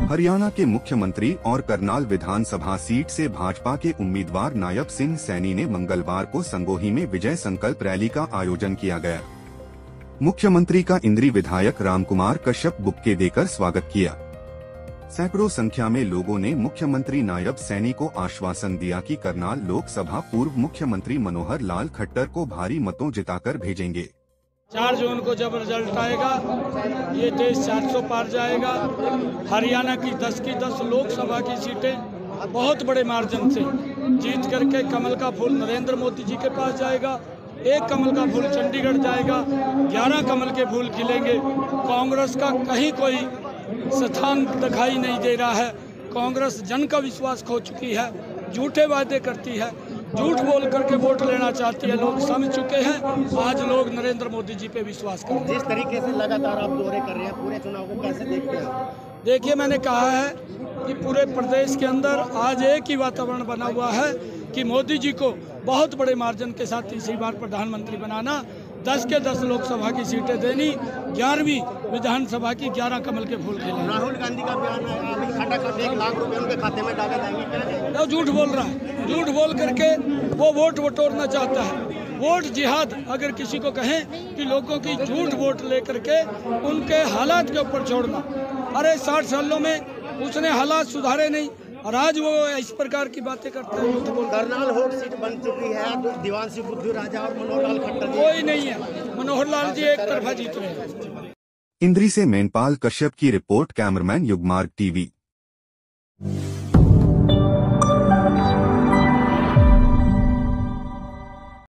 हरियाणा के मुख्यमंत्री और करनाल विधानसभा सीट से भाजपा के उम्मीदवार नायब सिंह सैनी ने मंगलवार को संगोही में विजय संकल्प रैली का आयोजन किया गया। मुख्यमंत्री का इंद्री विधायक रामकुमार कश्यप बुक्के देकर स्वागत किया। सैकड़ों संख्या में लोगों ने मुख्यमंत्री नायब सैनी को आश्वासन दिया कि करनाल लोकसभा पूर्व मुख्यमंत्री मनोहर लाल खट्टर को भारी मतों जिताकर भेजेंगे। चार जून को जब रिज़ल्ट आएगा, ये देश 400 पार जाएगा। हरियाणा की 10 की 10 लोकसभा की सीटें बहुत बड़े मार्जिन से जीत करके कमल का फूल नरेंद्र मोदी जी के पास जाएगा। एक कमल का फूल चंडीगढ़ जाएगा 11 कमल के फूल खिलेंगे। कांग्रेस का कहीं कोई स्थान दिखाई नहीं दे रहा है। कांग्रेस जन का विश्वास खो चुकी है, झूठे वादे करती है। झूठ बोल करके वोट लेना चाहती है लोग समझ चुके हैं। आज लोग नरेंद्र मोदी जी पे विश्वास कर जिस तरीके से लगातार आप दौरे कर रहे हैं पूरे चुनाव को कैसे देखते हैं? देखिए मैंने कहा है कि पूरे प्रदेश के अंदर आज एक ही वातावरण बना हुआ है कि मोदी जी को बहुत बड़े मार्जिन के साथ तीसरी बार प्रधानमंत्री बनाना दस के दस लोकसभा की सीटें देनी ग्यारहवीं विधानसभा की ग्यारह कमल के फूल खिलाने राहुल गांधी का बयान है एक लाख रुपए उनके खाते में डाले जाएँगे क्या झूठ बोल रहा है। झूठ बोल करके वो वोट बटोरना चाहता है। वोट जिहाद अगर किसी को कहें कि लोगों की झूठ वोट लेकर के उनके हालात के ऊपर छोड़ना। अरे साठ सालों में उसने हालात सुधारे नहीं और आज वो इस प्रकार की बातें करते हैं। तो करनाल होट सीट बन चुकी है। तो दीवान सिंह बुद्धू राजा और मनोहर लाल खट्टर कोई नहीं है। मनोहर लाल जी एक तरफा जीत रहे हैं। इंद्री से मेनपाल कश्यप की रिपोर्ट कैमरामैन युगमार्ग टीवी।